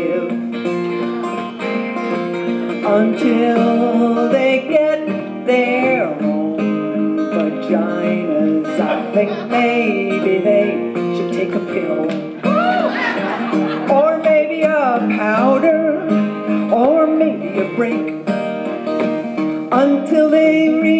live until they get their own vaginas. I think maybe they should take a pill or maybe a powder or maybe a break until they reach.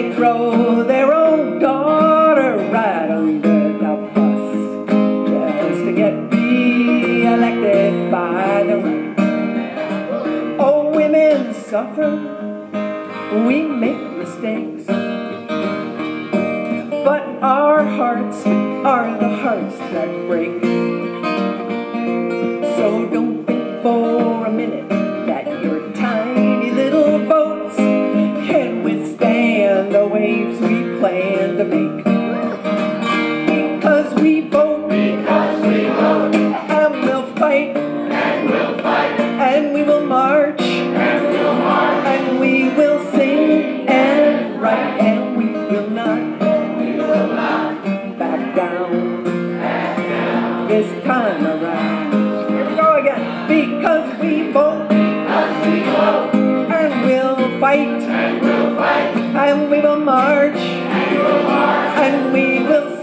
They throw their own daughter right under the bus just to get re-elected by the right? Oh, women suffer, we make mistakes. But our hearts are the hearts that break. Withstand the waves we plan to make. Because we vote Because we vote and we'll fight. and we'll fight. And we will march. And we'll march. And we will sing. And write and we will not we will not back down. back down. this time fight. And we'll fight. And we will march. And we'll march. And we will